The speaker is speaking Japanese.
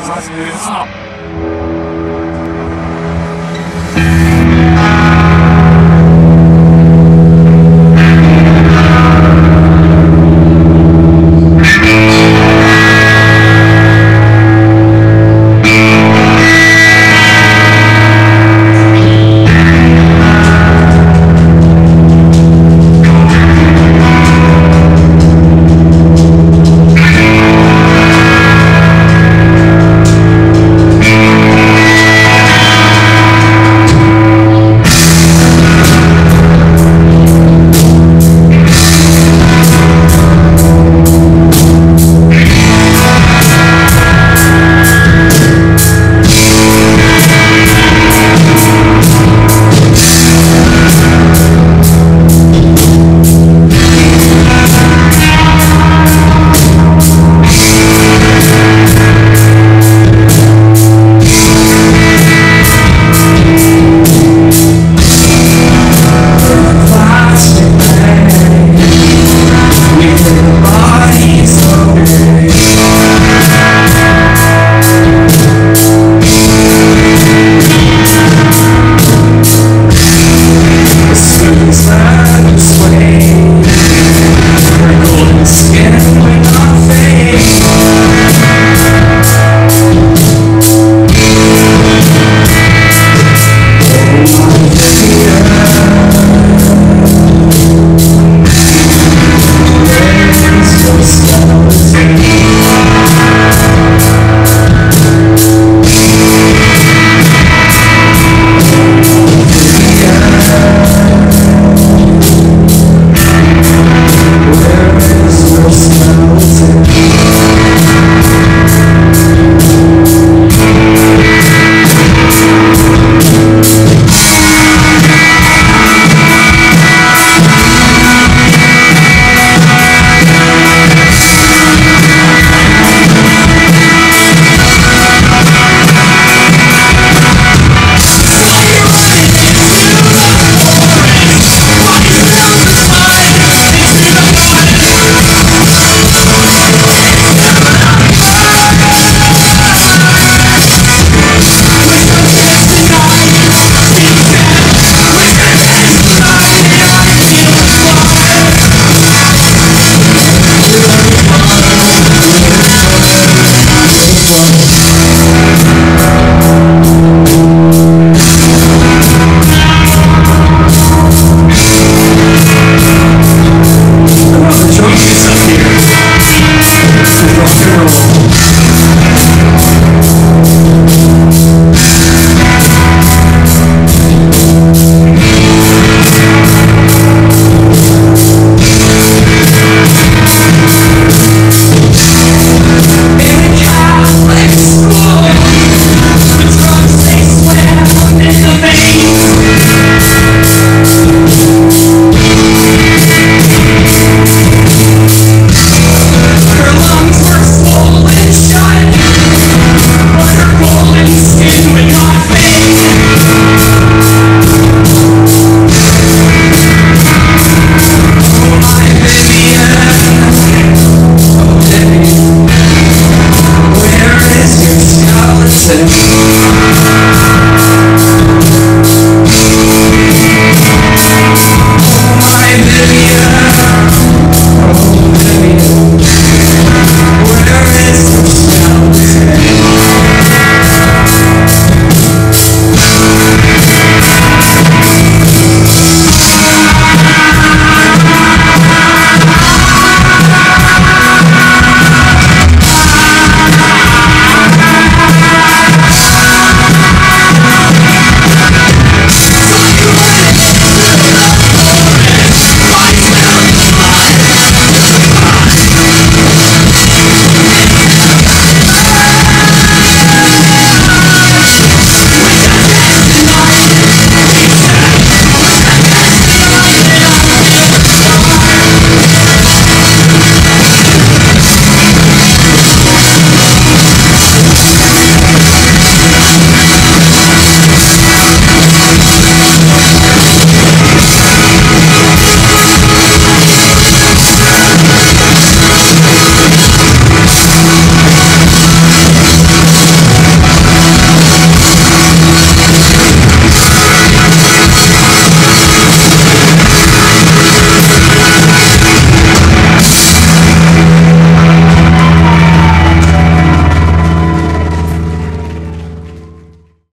ます。